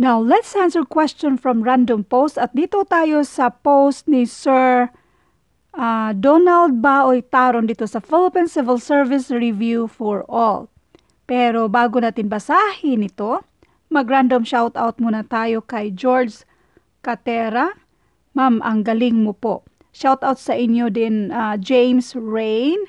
Now, let's answer question from random post at dito tayo sa post ni Sir uh, Donald Baoy Taron dito sa Philippine Civil Service Review for All. Pero bago natin basahin ito, mag-random shoutout muna tayo kay George Katera. Ma'am, ang galing mo po. Shoutout sa inyo din uh, James Rain,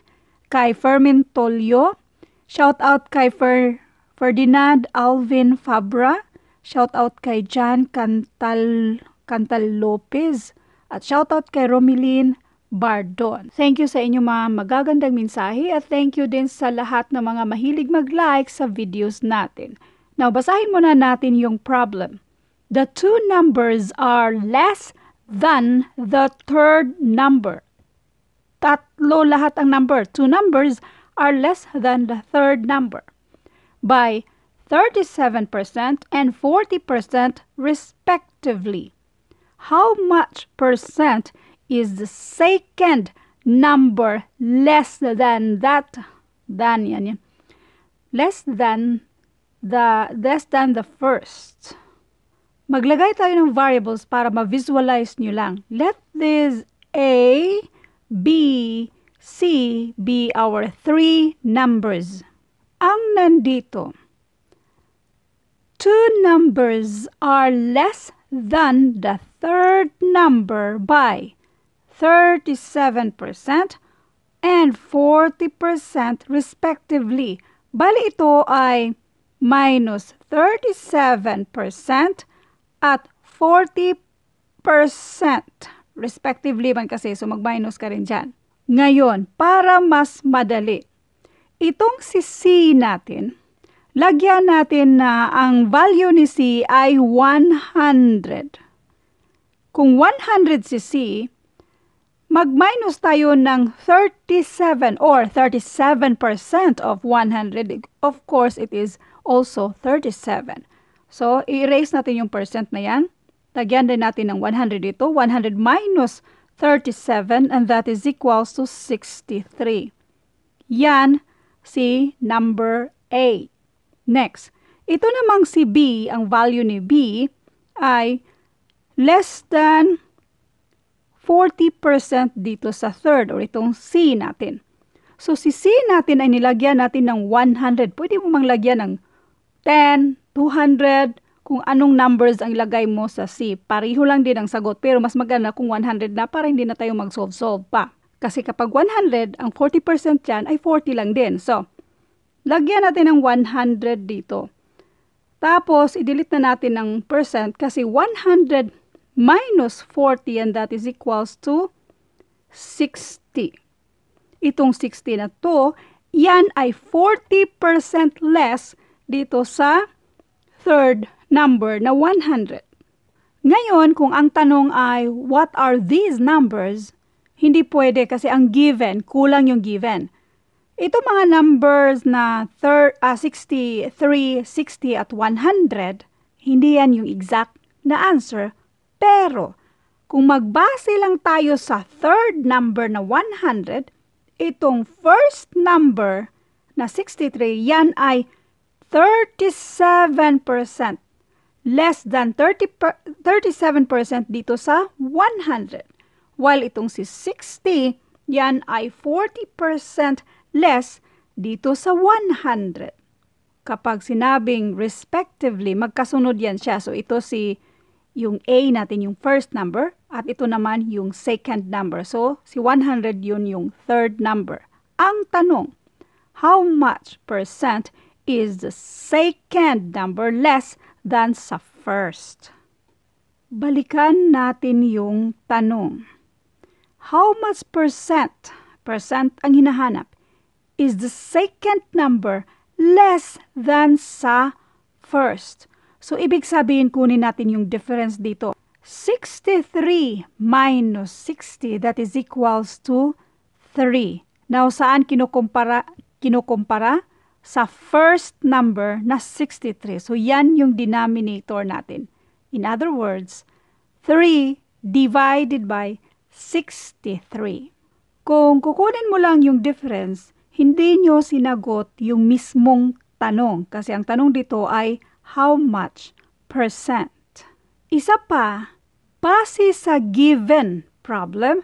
kay Fermin Tolyo, shoutout kay Fer Ferdinand Alvin Fabra, shoutout kay John Cantal, Cantal Lopez, at shoutout kay Romilin Bardon. Thank you sa inyo mga magagandang mensahe at thank you din sa lahat ng mga mahilig mag-like sa videos natin. Now, basahin muna natin yung problem. The two numbers are less than the third number. Tatlo lahat ang number. Two numbers are less than the third number by 37% and 40% respectively. How much percent is the second number less than that than yan, less than the less than the first Maglagay tayo ng variables para ma-visualize nyo lang. Let this A, B, C be our three numbers. Ang nandito, two numbers are less than the third number by 37% and 40% respectively. Bali ito ay minus 37% at 40% respectively man kasi, so mag-minus ka rin dyan. Ngayon, para mas madali, itong si C natin, lagyan natin na ang value ni C ay 100. Kung 100 si C, mag-minus tayo ng 37 or 37% of 100. Of course, it is also 37. So, i-erase natin yung percent na yan. Lagyan din natin ng 100 dito. 100 minus 37 and that is equals to 63. Yan si number A. Next, ito namang si B, ang value ni B ay less than 40% dito sa third or itong C natin. So si C natin ay nilagyan natin ng 100. Pwede mo mang lagyan ng 10, 200, kung anong numbers ang ilagay mo sa C. Pareho lang din ang sagot, pero mas maganda kung 100 na para hindi na tayo mag-solve-solve pa. Kasi kapag 100, ang 40% dyan ay 40 lang din. So, lagyan natin ng 100 dito. Tapos, i-delete na natin ng percent kasi 100 minus 40 and that is equals to 60. Itong 60 na to, yan ay 40% less dito sa third number na 100. Ngayon, kung ang tanong ay, what are these numbers? Hindi pwede kasi ang given, kulang yung given. Ito mga numbers na thir- uh, 63, 60 at 100, hindi yan yung exact na answer. Pero, kung magbase lang tayo sa third number na 100, itong first number na 63, yan ay 37%. Less than 30 per, 37% dito sa 100. While itong si 60, yan ay 40% less dito sa 100. Kapag sinabing respectively, magkasunod yan siya. So ito si yung A natin yung first number at ito naman yung second number. So si 100 yun yung third number. Ang tanong, how much percent is the second number less than sa first. Balikan natin yung tanong. How much percent, percent ang hinahanap, is the second number less than sa first? So, ibig sabihin kunin natin yung difference dito. 63 minus 60, that is equals to 3. Now, saan kinukumpara? Kinukumpara? sa first number na 63. So, yan yung denominator natin. In other words, 3 divided by 63. Kung kukunin mo lang yung difference, hindi nyo sinagot yung mismong tanong. Kasi ang tanong dito ay how much Isa pa, base sa given problem,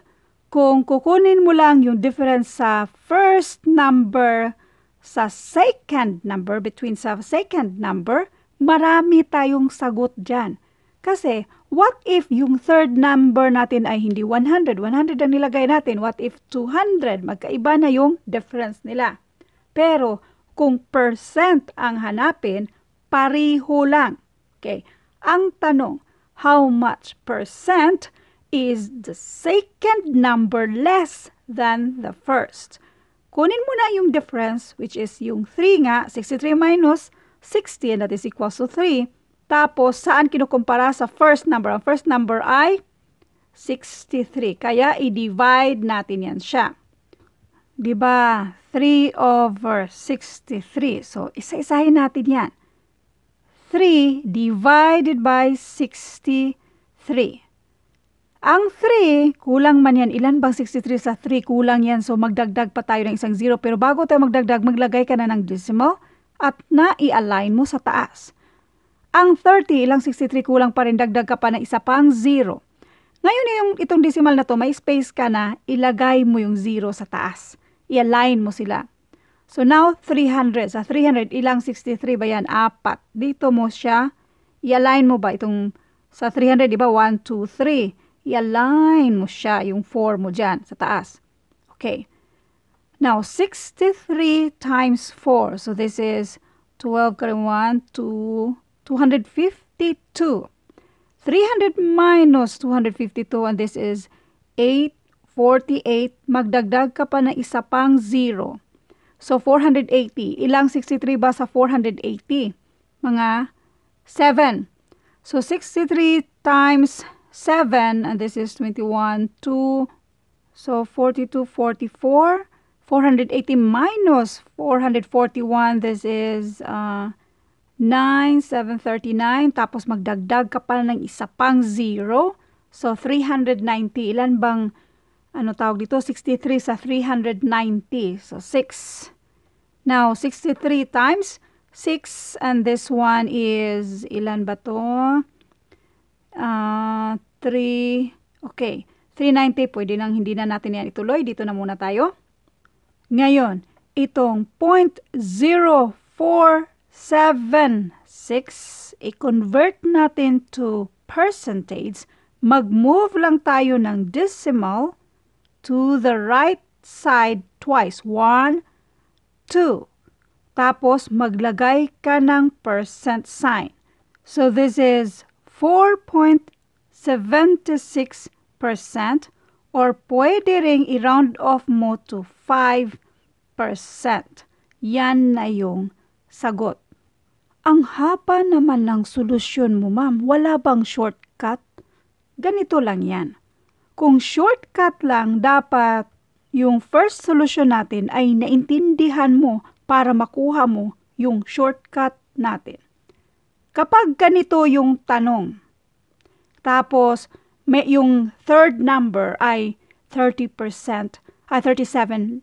kung kukunin mo lang yung difference sa first number sa second number, between sa second number, marami tayong sagot dyan. Kasi, what if yung third number natin ay hindi 100? 100 ang nilagay natin. What if 200? Magkaiba na yung difference nila. Pero, kung percent ang hanapin, pariho lang. Okay. Ang tanong, how much percent is the second number less than the first? Kunin mo na yung difference, which is yung 3 nga, 63 minus 60, and that is equals to 3. Tapos, saan kinukumpara sa first number? Ang first number ay 63. Kaya, i-divide natin yan siya. Diba? 3 over 63. So, isa-isahin natin yan. 3 divided by 63. Ang 3, kulang man yan. Ilan bang 63 sa 3? Kulang yan. So, magdagdag pa tayo ng isang 0. Pero bago tayo magdagdag, maglagay ka na ng decimal at na-i-align mo sa taas. Ang 30, ilang 63 kulang pa rin, dagdag ka pa ng isa pang 0. Ngayon yung itong decimal na to, may space ka na, ilagay mo yung 0 sa taas. I-align mo sila. So now, 300. Sa 300, ilang 63 ba yan? Apat. Dito mo siya, i-align mo ba itong, sa 300, di ba? 1, 2, 3. I-align mo siya, yung 4 mo dyan, sa taas. Okay. Now, 63 times 4. So this is 12, 1, 2, 252. 300 minus 252 and this is 848. Magdagdag ka pa na isa pang 0. So 480. Ilang 63 ba sa 480? Mga 7. So 63 times 7 and this is 21, 2. So 42, 44. 480 minus 441, this is uh, 9, 739. Tapos magdagdag ka pa ng isa pang 0. So, 390. Ilan bang, ano tawag dito? 63 sa 390. So, 6. Now, 63 times 6 and this one is, ilan ba to? Uh, 3, okay. 390, pwede nang hindi na natin yan ituloy. Dito na muna tayo. Ngayon, itong 0.04 7.6, i-convert natin to percentage, mag-move lang tayo ng decimal to the right side twice. 1, 2. Tapos, maglagay ka ng percent sign. So, this is 4.76% or pwede ring i-round off mo to 5%. Yan na yung Sagot. Ang haba naman ng solusyon mo, ma'am. Wala bang shortcut? Ganito lang yan. Kung shortcut lang, dapat yung first solution natin ay naintindihan mo para makuha mo yung shortcut natin. Kapag ganito yung tanong, tapos may yung third number ay 30%, ay 37%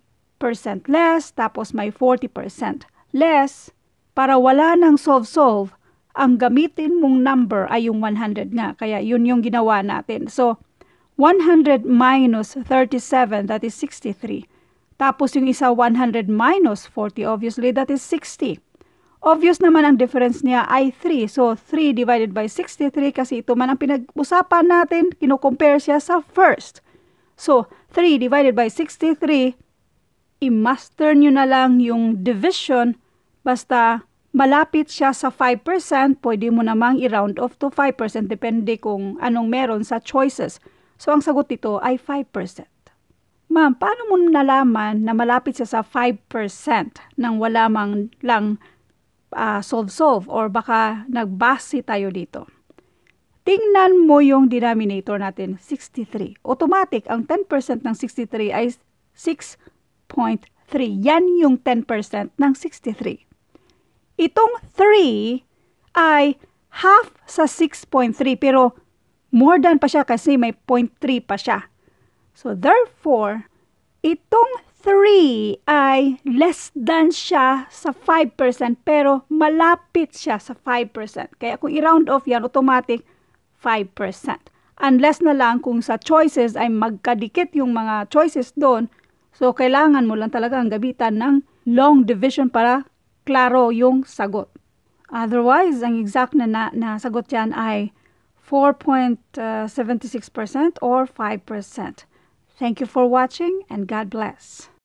less, tapos may 40% less, para wala nang solve-solve, ang gamitin mong number ay yung 100 nga. Kaya yun yung ginawa natin. So, 100 minus 37, that is 63. Tapos yung isa 100 minus 40, obviously that is 60. Obvious naman ang difference niya ay 3. So, 3 divided by 63 kasi ito man ang pinag-usapan natin, kino-compare siya sa first. So, 3 divided by 63, i-master nyo na lang yung division basta malapit siya sa 5%, pwede mo namang i-round off to 5% depende kung anong meron sa choices. So, ang sagot dito ay 5%. Ma'am, paano mo nalaman na malapit siya sa 5% nang wala mang lang uh, solve-solve or baka nagbase tayo dito? Tingnan mo yung denominator natin, 63. Automatic, ang 10% ng 63 ay 6.3. Yan yung 10% ng 63. Itong 3 ay half sa 6.3 pero more than pa siya kasi may 0.3 pa siya. So therefore, itong 3 ay less than siya sa 5% pero malapit siya sa 5%. Kaya kung i-round off yan, automatic 5%. Unless na lang kung sa choices ay magkadikit yung mga choices doon, so kailangan mo lang talaga ang gabitan ng long division para klaro yung sagot. Otherwise, ang exact na, na, na sagot yan ay 4.76% or 5%. Thank you for watching and God bless.